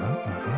mm-hmm.